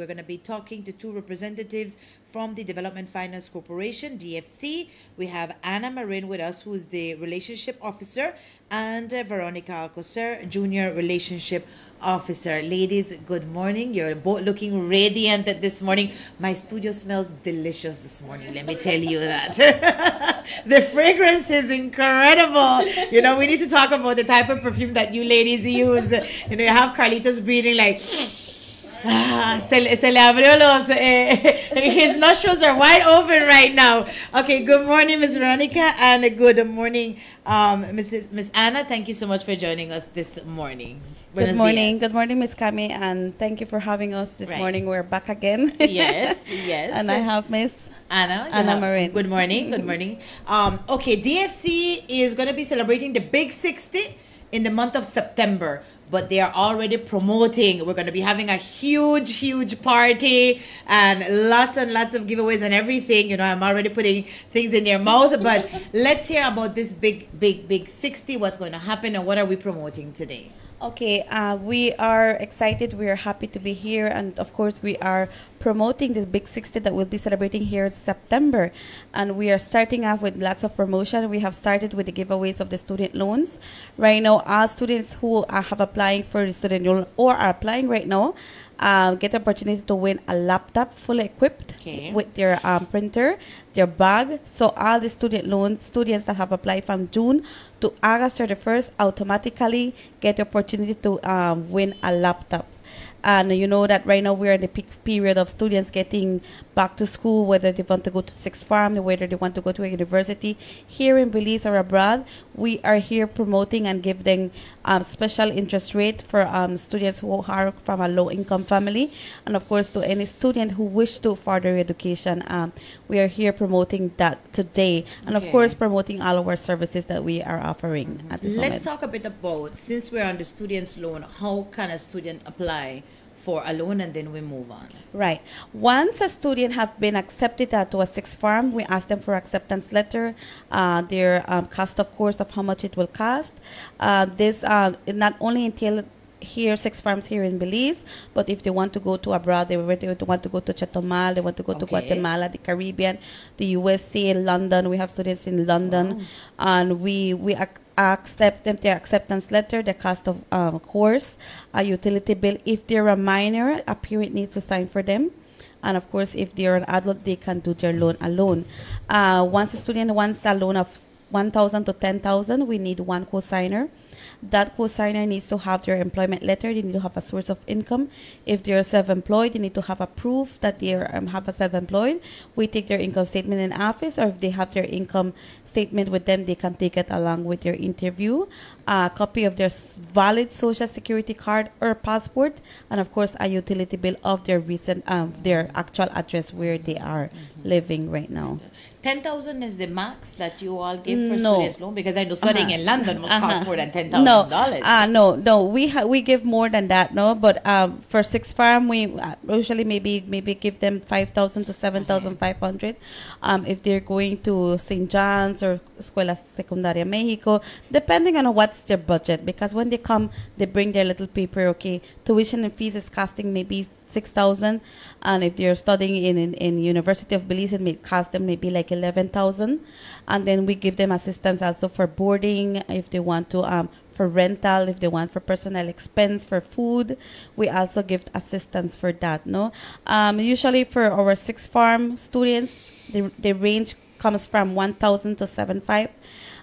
We're going to be talking to two representatives from the Development Finance Corporation, DFC. We have Anna Marin with us, who is the relationship officer, and uh, Veronica Alcocer, junior relationship officer. Ladies, good morning. You're both looking radiant this morning. My studio smells delicious this morning. Let me tell you that. the fragrance is incredible. You know, we need to talk about the type of perfume that you ladies use. You know, you have Carlitos breathing like. Ah, se, se le abrió los. Eh, his nostrils are wide open right now. Okay, good morning, Ms. Veronica, and good morning, um, Mrs. Miss Anna. Thank you so much for joining us this morning. Buenos good morning. Dias. Good morning, Miss Cami, and thank you for having us this right. morning. We're back again. yes, yes. and I have Miss Anna. Anna Marin. Good morning. Good morning. Um, okay, DFC is going to be celebrating the Big 60 in the month of September, but they are already promoting. We're going to be having a huge, huge party and lots and lots of giveaways and everything. You know, I'm already putting things in their mouth, but let's hear about this big, big, big 60, what's going to happen, and what are we promoting today? Okay, uh, we are excited. We are happy to be here, and of course, we are promoting this Big 60 that we'll be celebrating here in September. And we are starting off with lots of promotion. We have started with the giveaways of the student loans. Right now, our students who are, have applying for the student loan or are applying right now uh, get the opportunity to win a laptop fully equipped okay. with their um, printer, their bag. So all the student loan students that have applied from June to August 31st automatically get the opportunity to um, win a laptop. And you know that right now we're in the peak period of students getting back to school, whether they want to go to sixth form, whether they want to go to a university. Here in Belize or abroad, we are here promoting and giving um, special interest rate for um, students who are from a low income family. And of course, to any student who wish to further education, um, we are here promoting that today. And okay. of course, promoting all of our services that we are offering mm-hmm. at Let's moment. talk a bit about, since we're on the student's loan, how can a student apply? For a loan and then we move on. Right. Once a student have been accepted uh, to a sixth form, we ask them for acceptance letter, uh, their um, cost of course of how much it will cost. Uh, this uh, not only entail here sixth forms here in Belize, but if they want to go to abroad, they, want to go to Chetumal, they want to go okay. to Guatemala, the Caribbean, the USA, London. We have students in London, wow. and we we ac- accept them their acceptance letter, the cost of um, course, a utility bill. If they're a minor, a parent needs to sign for them. And of course, if they're an adult, they can do their loan alone. Uh, once a student wants a loan of 1,000 to 10,000, we need one co-signer that co-signer needs to have their employment letter. They need to have a source of income. If they're self-employed, they need to have a proof that they um, have a self-employed. We take their income statement in office, or if they have their income statement with them, they can take it along with their interview. A copy of their valid social security card or passport, and of course a utility bill of their recent, um, their actual address where they are mm-hmm. living right now. 10,000 is the max that you all give for no. students loan because I know studying uh-huh. in London must uh-huh. cost more than $10,000. No, uh, no, no. We ha- we give more than that, no. But um, for sixth form, we uh, usually maybe maybe give them 5,000 to 7,500. Um, if they're going to St. John's or Escuela Secundaria Mexico, depending on what's their budget. Because when they come, they bring their little paper, okay, tuition and fees is costing maybe 6000 and if they're studying in, in, in university of belize it may cost them maybe like 11000 and then we give them assistance also for boarding if they want to um, for rental if they want for personal expense for food. We also give assistance for that no? Um, usually for our sixth form students the, the range comes from 1000 to 75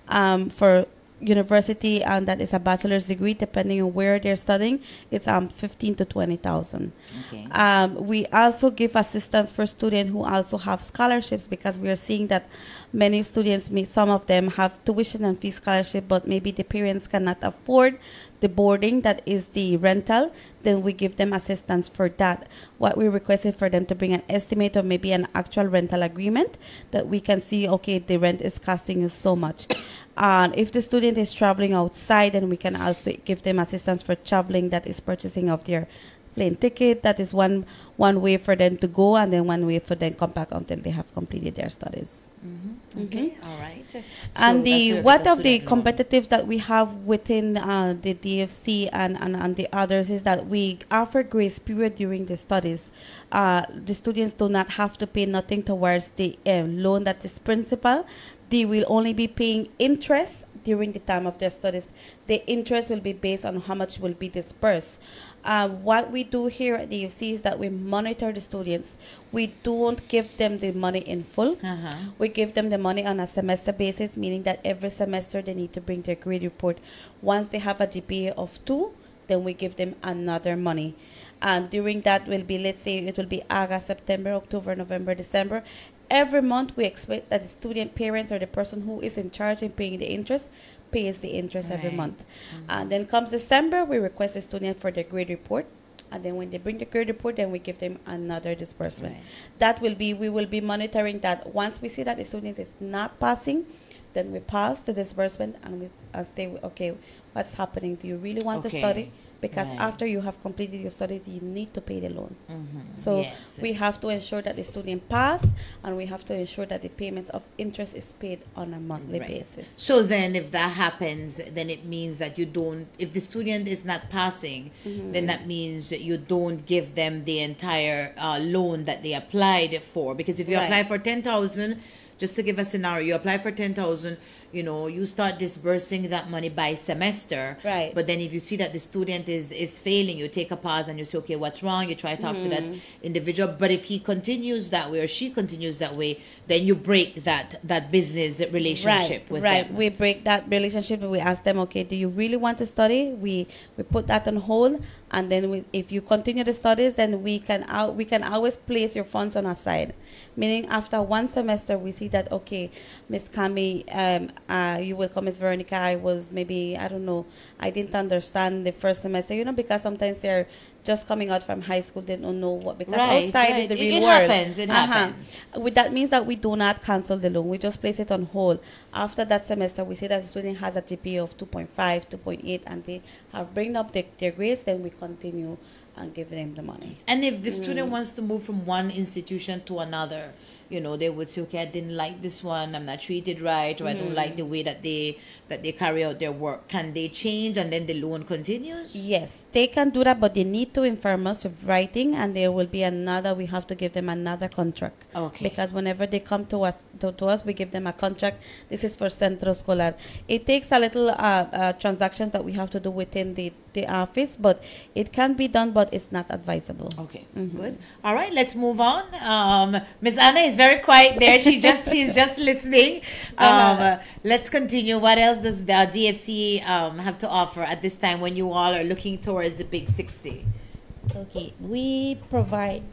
um, for university and that is a bachelor's degree depending on where they're studying it's um 15 to 20,000 okay. um, we also give assistance for students who also have scholarships because we are seeing that many students may some of them have tuition and fee scholarship but maybe the parents cannot afford the boarding that is the rental then we give them assistance for that. What we requested for them to bring an estimate or maybe an actual rental agreement that we can see okay the rent is costing you so much. And if the student is traveling outside then we can also give them assistance for traveling that is purchasing of their plane ticket. That is one one way for them to go, and then one way for them come back until they have completed their studies. Mm-hmm. Okay, all right. So and the what of the competitives that we have within uh, the DFC and, and, and the others is that we offer grace period during the studies. Uh, the students do not have to pay nothing towards the uh, loan that is principal. They will only be paying interest during the time of their studies. The interest will be based on how much will be dispersed. Uh, what we do here at the UC is that we monitor the students. We don't give them the money in full. Uh-huh. We give them the money on a semester basis, meaning that every semester they need to bring their grade report. Once they have a GPA of two, then we give them another money. And during that will be, let's say, it will be August, September, October, November, December. Every month we expect that the student parents or the person who is in charge in paying the interest pays the interest every Right. month. And then comes December, we request the student for their grade report. And then when they bring the grade report, then we give them another disbursement Right. that will be we will be monitoring that once we see that the student is not passing then we pause the disbursement and we uh, say okay what's happening do you really want Okay. to study because Right. after you have completed your studies you need to pay the loan Mhm. so Yes. we have to ensure that the student pass and we have to ensure that the payments of interest is paid on a monthly Right. basis So then, if that happens, then it means that you don't. If the student is not passing, Mm-hmm. then that means that you don't give them the entire uh, loan that they applied for. Because if you Right. apply for ten thousand, just to give a scenario, you apply for ten thousand. You know, you start disbursing that money by semester. Right. But then, if you see that the student is is failing, you take a pause and you say, okay, what's wrong? You try to talk to that Mm-hmm. individual. But if he continues that way or she continues that way, then you break that that business relationship right, with right. them. We break that relationship and we ask them, okay, do you really want to study? We we put that on hold, and then we, if you continue the studies, then we can out we can always place your funds on our side. Meaning, after one semester, we see that okay, Miss Kami, um, uh, you will come, Miss Veronica. I was maybe I don't know, I didn't understand the first semester, you know, because sometimes they're just coming out from high school, they don't know what because Right, outside right. is the It- real it world. happens, it Uh-huh. happens. With that means that we do not cancel the loan. We just place it on hold. After that semester, we see that the student has a GPA of 2.5, 2.8, and they have bring up their, their grades, then we continue and give them the money. And if the Mm. student wants to move from one institution to another, you know, they would say, okay, I didn't like this one. I'm not treated right, or I don't like the Mm. way that they that they carry out their work. Can they change and then the loan continues? Yes, they can do that, but they need to inform us of writing, and there will be another. We have to give them another contract. Okay. Because whenever they come to us, to, to us, we give them a contract. This is for Centro Escolar. It takes a little uh, uh, transactions that we have to do within the the office, but it can be done, but it's not advisable. Okay, Mm-hmm. good. All right, let's move on. Um, Miss Anna is very quiet there. She just she's just listening. Um, let's continue. What else does the DFC um, have to offer at this time when you all are looking towards the Big Sixty? Okay, we provide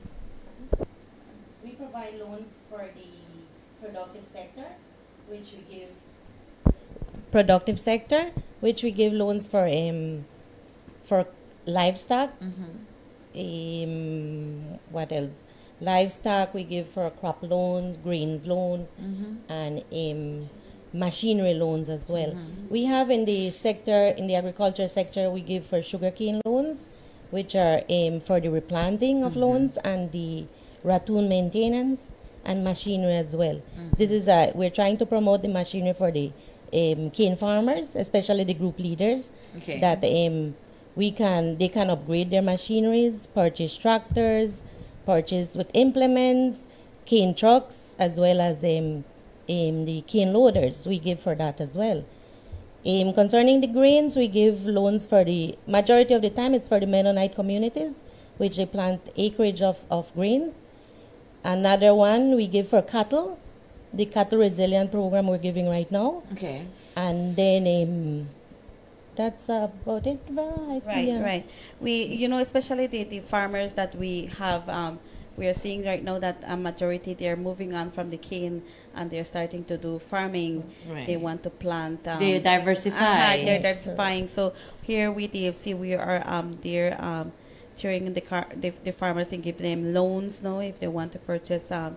we provide loans for the productive sector, which we give productive sector, which we give loans for um for livestock. Um, what else? Livestock we give for crop loans, grains loan, and um, machinery loans as well. We have in the sector, in the agriculture sector, we give for sugarcane loans, which are um, for the replanting of loans and the ratoon maintenance and machinery as well. This is a, we're trying to promote the machinery for the um, cane farmers, especially the group leaders, Okay. that um, we can they can upgrade their machineries, purchase tractors, purchase with implements, cane trucks, as well as um, um, the cane loaders. We give for that as well. Um, concerning the grains, we give loans for the majority of the time. It's for the Mennonite communities, which they plant acreage of, of grains. Another one we give for cattle, the cattle resilient program we're giving right now, Okay. and then um, that's about it. Vera, Right, yeah. right. We, you know, especially the, the farmers that we have, um, we are seeing right now that a majority they're moving on from the cane and they're starting to do farming. Right. They want to plant. Um, They diversify. uh-huh, they're diversifying. So here with DFC, we are um, there um, cheering the car the, the farmers and give them loans. No, if they want to purchase um,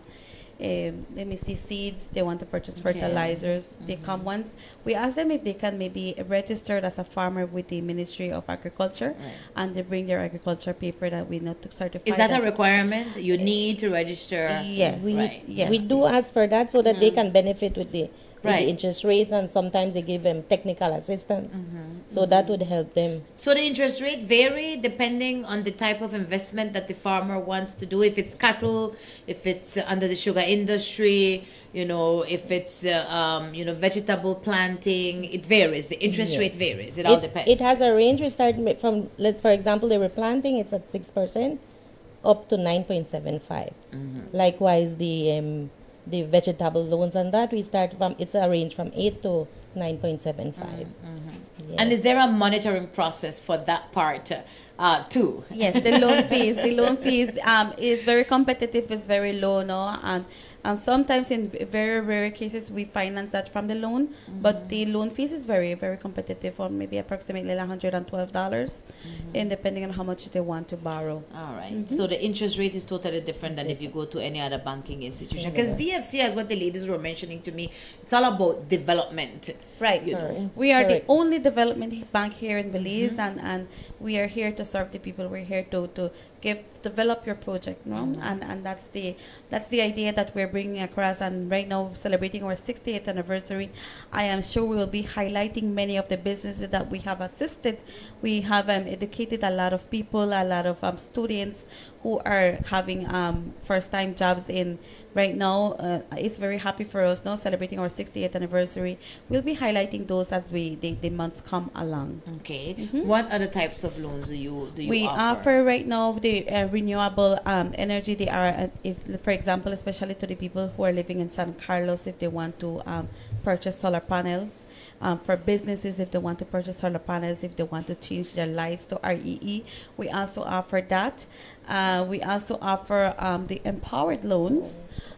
um, let me see, seeds. They want to purchase Okay. fertilizers. They mm-hmm. come once. We ask them if they can maybe register as a farmer with the Ministry of Agriculture, Right. and they bring their agriculture paper that we know to certify. Is that a requirement? You eh, need to register. Yes. We, Right. Yes. we do ask for that so that they mm-hmm. can benefit with the, with Right. the interest rates and sometimes they give them technical assistance. Mm-hmm. So that would help them. So the interest rate vary depending on the type of investment that the farmer wants to do. If it's cattle, if it's under the sugar industry, you know, if it's uh, um, you know vegetable planting, it varies. The interest Yes. rate varies. It, all It, depends. it has a range. We start from, let's for example, they were planting, it's at 6% up to 9.75. Mm-hmm. Likewise, the um, the vegetable loans and that we start from, it's a range from 8 to 9.75. Mm-hmm, mm-hmm. Yes. And is there a monitoring process for that part uh, too? Yes, the loan fees. The loan fees um, is very competitive. It's very low, no, and um, sometimes in very rare cases we finance that from the loan, but the loan fees is very very competitive, or maybe approximately one hundred and twelve dollars, and depending on how much they want to borrow. All right. Mm-hmm. So the interest rate is totally different than if you go to any other banking institution. Because DFC, as what the ladies were mentioning to me, it's all about development. Right. You know. We are Correct. the only development bank here in Belize, Mm-hmm. and, and we are here to serve the people. We're here to, to give develop your project, no? Mm-hmm. And and that's the that's the idea that we're bringing across. And right now, celebrating our 68th anniversary, I am sure we will be highlighting many of the businesses that we have assisted. We have um, educated a lot of people, a lot of um, students who are having um, first time jobs in right now uh, it's very happy for us now celebrating our 68th anniversary. We'll be highlighting those as we the, the months come along. Okay. What other types of loans do you do you we offer? offer right now the uh, renewable um, energy. They are uh, if for example especially to the people who are living in san carlos if they want to um, purchase solar panels. Um, for businesses if they want to purchase solar panels if they want to change their lights to ree we also offer that uh, we also offer um, the empowered loans.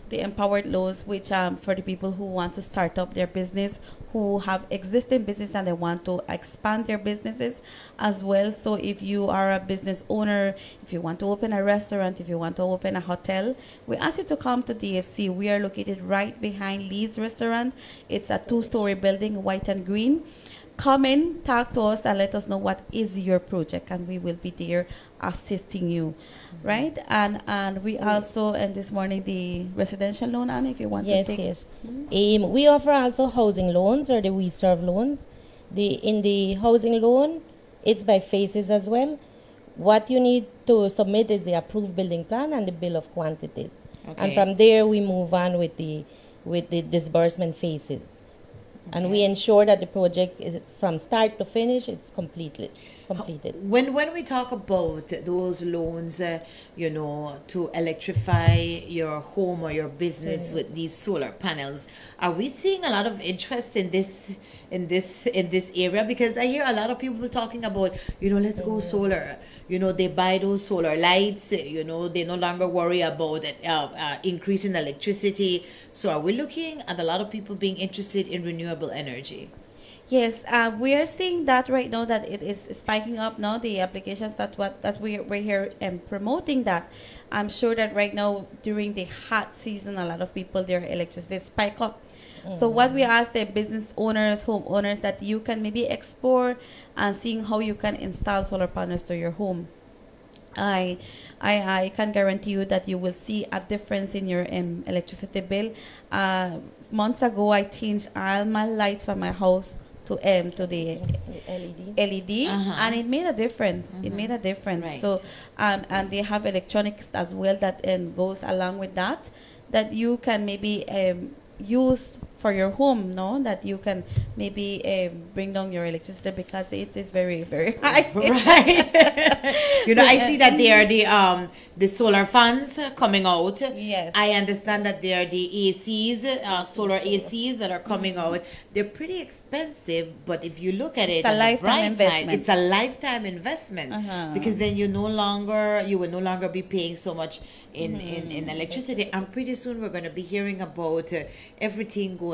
The empowered loans which um, for the people who want to start up their business who have existing business and they want to expand their businesses as well. So if you are a business owner if you want to open a restaurant if you want to open a hotel we ask you to come to dfc we are located right behind lee's restaurant. It's a two-story building white and green come in talk to us and let us know what is your project and we will be there assisting you mm-hmm. right and and we mm. also and this morning the residential loan and if you want Yes, to take yes. Mm-hmm. Um, we offer also housing loans or the we serve loans. The in the housing loan, it's by phases as well. What you need to submit is the approved building plan and the bill of quantities, Okay. and from there we move on with the with the disbursement phases, and we ensure that the project is from start to finish. It's completely completed. When when we talk about those loans, uh, you know, to electrify your home or your business with these solar panels, are we seeing a lot of interest in this in this in this area? Because I hear a lot of people talking about, you know, let's go solar. You know, they buy those solar lights. You know, they no longer worry about uh, uh, increasing electricity. So, are we looking at a lot of people being interested in renewable energy? Yes, uh, we are seeing that right now that it is spiking up now. The applications that what that we we're here and promoting that. I'm sure that right now during the hot season, a lot of people their electricity spike up. So what we ask the business owners, homeowners, that you can maybe explore and seeing how you can install solar panels to your home. I, I, I can guarantee you that you will see a difference in your um, electricity bill. Uh, months ago, I changed all my lights for my house to um to the LED. LED, Uh-huh. and it made a difference. It made a difference. Right. So, um, and they have electronics as well that um, goes along with that, that you can maybe um, use for your home. No, that you can maybe um, bring down your electricity because it is very very high. right you know i see that there are the um the solar fans uh, coming out Yes. i understand that there are the acs uh, solar acs that are coming out they're pretty expensive but if you look at it Mm-hmm. It's a lifetime bright side, investment. it's a lifetime investment Uh-huh. because then you no longer you will no longer be paying so much in in, Mm-hmm. in electricity and pretty soon we're going to be hearing about uh, everything going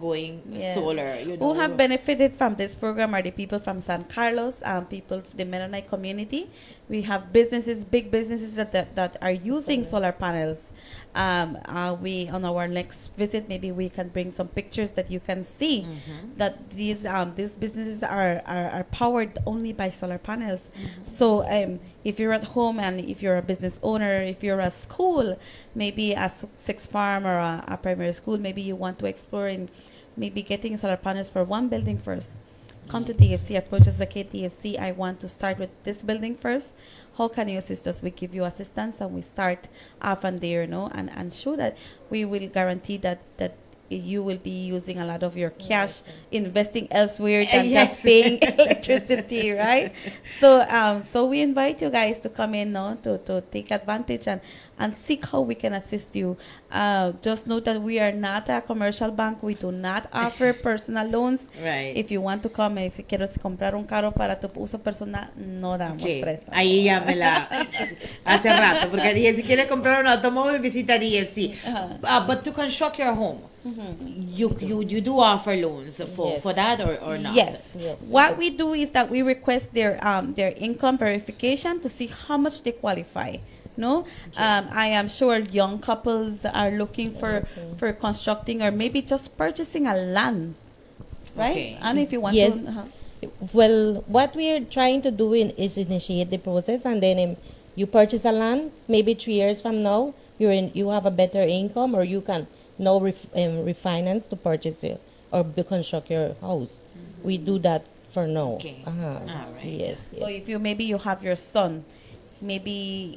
going Yes. solar you know Who have benefited from this program are the people from San Carlos, um, people, the Mennonite community. We have businesses, big businesses that that, that are using solar panels. Um, uh, we on our next visit, maybe we can bring some pictures that you can see that these um, these businesses are, are, are powered only by solar panels. So um, if you're at home and if you're a business owner, if you're a school, maybe a sixth form or a, a primary school, maybe you want to explore in maybe getting solar panels for one building first. Come to DFC, approach us like. I want to start with this building first. How can you assist us? We give you assistance and we start off and there, you know, and, and show that we will guarantee that that you will be using a lot of your cash investing elsewhere than Yes. just paying electricity, right? So um so we invite you guys to come in no to, to take advantage and and seek how we can assist you. Uh, just note that we are not a commercial bank. We do not offer personal loans. Right. If you want to come, if quieres comprar un carro para tu uso personal, no damos Ok, préstamo. Ahí ya me la hace rato, porque dije, si quieres comprar un automóvil, visita DFC. Uh, but to construct your home, you, you you do offer loans for, Yes. for that or, or not? Yes. Yes. What we do is that we request their um, their income verification to see how much they qualify. No, um, I am sure young couples are looking for for constructing or maybe just purchasing a land, right? Okay. And if you want Yes. to, uh-huh. Well, what we are trying to do in, is initiate the process, and then um, you purchase a land. Maybe three years from now, you're in, you have a better income, or you can now ref, um, refinance to purchase it or be- construct your house. We do that for now. Okay. Uh-huh. All right. Yes. So yes. if you maybe you have your son, maybe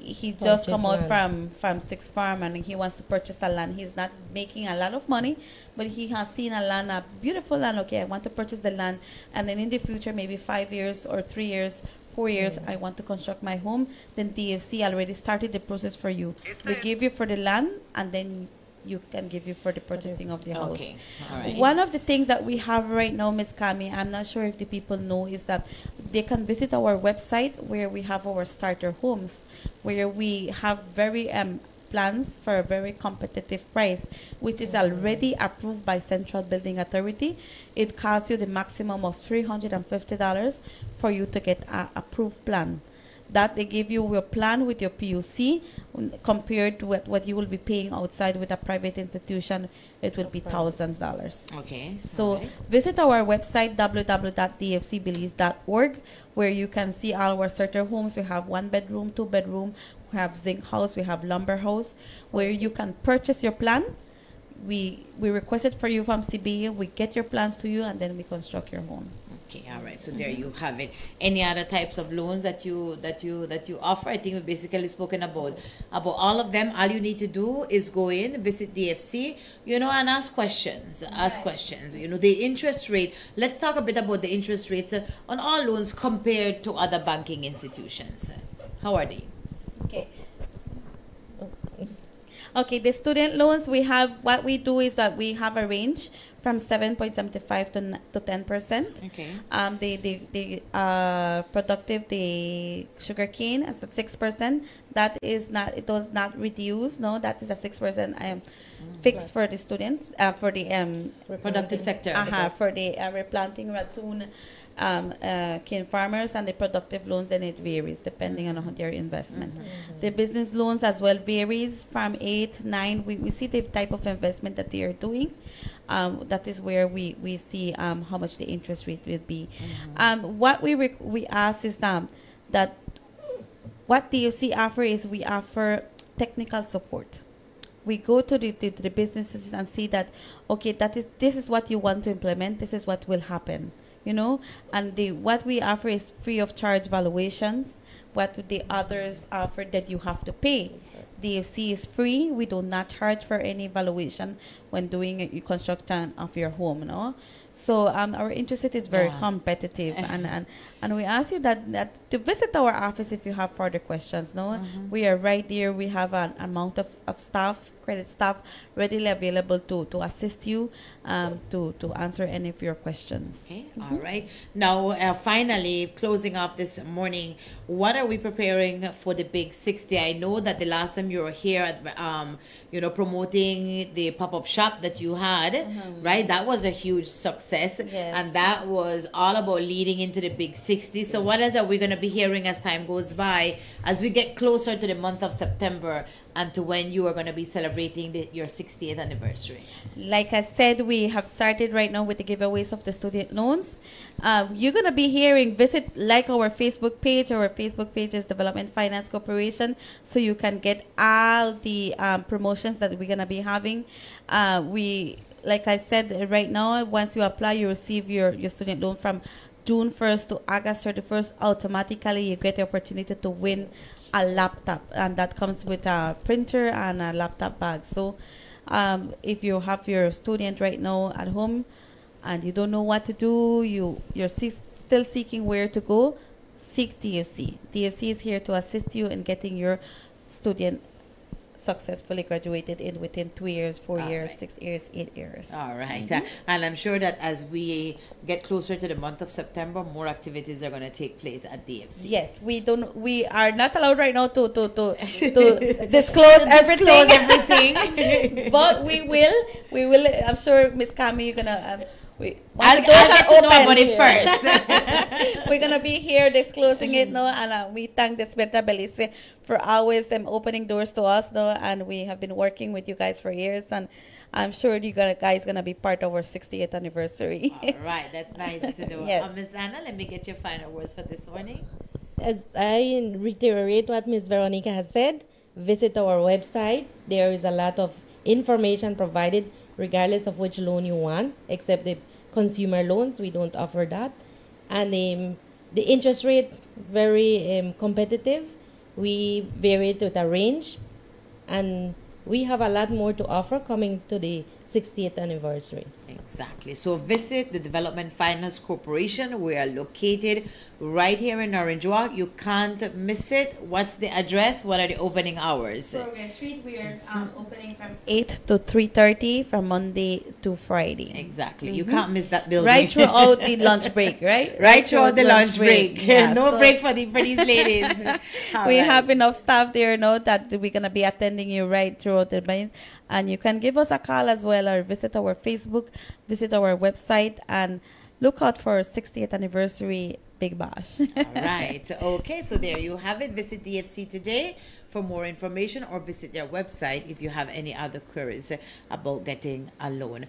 he just Purchase come out land. from from Sixth Form and he wants to purchase a land. He's not making a lot of money, but he has seen a land, a beautiful land. Okay, I want to purchase the land, and then in the future, maybe five years or three years. Four years, I want to construct my home. Then DFC already started the process for you. We give you for the land, and then you can give you for the purchasing of the house. Okay, all right. One of the things that we have right now, Ms. Kami, I'm not sure if the people know, is that they can visit our website where we have our starter homes, where we have very um, plans for a very competitive price, which is already approved by Central Building Authority. It costs you the maximum of $350 for you to get a approved plan that they give you your plan with your PUC um, compared to what, what you will be paying outside with a private institution, it will be thousands dollars. Okay. So right. visit our website www.dfcbelize.org where you can see all our starter homes. We have one bedroom, two bedroom, we have zinc house, we have lumber house where you can purchase your plan. We we request it for you from CBA. We get your plans to you and then we construct your home. Okay, all right. So there you have it. Any other types of loans that you that you that you offer? I think we've basically spoken about about all of them. All you need to do is go in, visit DFC, you know, and ask questions. Ask questions. You know, the interest rate. Let's talk a bit about the interest rates uh, on all loans compared to other banking institutions. How are they? Okay. Okay, the student loans we have what we do is that we have a range from 7.75 to to 10 percent. Okay. Um, the the the uh, productive the sugar cane is at six percent. That is not it does not reduce. No, that is a six percent. Um, fixed for the students uh, for the um Productive sector. Uh-huh, for the uh, replanting ratoon um, uh, cane farmers and the productive loans, then it varies depending on their investment. The business loans as well varies from eight, nine. We, we see the type of investment that they are doing. Um, that is where we, we see um, how much the interest rate will be. Um, what we rec- we ask is um, that what DFC offer is we offer technical support. We go to the, to the businesses and see that okay that is this is what you want to implement this is what will happen you know? And the what we offer is free of charge valuations what the others offer that you have to pay DFC is free. We do not charge for any valuation when doing a construction of your home no? So um, our interest rate is very Yeah. competitive and, and and we ask you that, that to visit our office if you have further questions no we are right there we have an amount of, of staff credit staff readily available to to assist you um, to to answer any of your questions Okay, all right. Now, uh, finally, closing off this morning, what are we preparing for the big 60? I know that the last time you were here, at, um, you know, promoting the pop up shop that you had, right? That was a huge success. success. Yes. And that was all about leading into the big 60. So, what else are we going to be hearing as time goes by, as we get closer to the month of September and to when you are going to be celebrating the, your 60th anniversary? Like I said, we have started right now with the giveaways of the student loans. Um, you're going to be hearing, visit like our Facebook page. Our Facebook page is Development Finance Corporation, so you can get all the um, promotions that we're going to be having. Uh, we, like I said, right now, once you apply, you receive your, your student loan from June 1st to August 31st. Automatically, you get the opportunity to win a laptop, and that comes with a printer and a laptop bag. So, um, if you have your student right now at home and you don't know what to do, you you're still seeking where to go, seek DFC. DFC is here to assist you in getting your student successfully graduated in within two years, four All years, right. six years, eight years. All right. Uh, and I'm sure that as we get closer to the month of September, more activities are going to take place at DFC. Yes, we don't. We are not allowed right now to to to, to disclose everything. Disclose everything. but we will. We will. I'm sure, Miss Kami, you're gonna. Um, we, once I'll, the doors I'll are get to know open about it first. We're gonna be here disclosing it no, and uh, we thank Despierta Belice for always um, opening doors to us, no, and we have been working with you guys for years, and I'm sure you gonna, guys gonna be part of our 68th anniversary. All right. That's nice to know. Yes. Uh, Ms. Anna, let me get your final words for this morning. As I reiterate what Ms. Veronica has said, visit our website. There is a lot of information provided, regardless of which loan you want, except the consumer loans. We don't offer that. And um, the interest rate, very um, competitive. We vary it with a range. And we have a lot more to offer coming to the 60th anniversary. Exactly. So visit the Development Finance Corporation. We are located right here in Orange Walk. You can't miss it. What's the address? What are the opening hours? Progress Street, we are um, opening from 8 to 3.30 from Monday to Friday. Exactly. You can't miss that building. Right throughout the lunch break, right? right throughout the lunch break. Yeah, no so break for, the, for these ladies. We right. have enough staff there now that we're going to be attending you right throughout the month. And you can give us a call as well or visit our Facebook, visit our website, and look out for 60th anniversary Big Bash. All right. Okay, so there you have it. Visit DFC today for more information or visit their website if you have any other queries about getting a loan.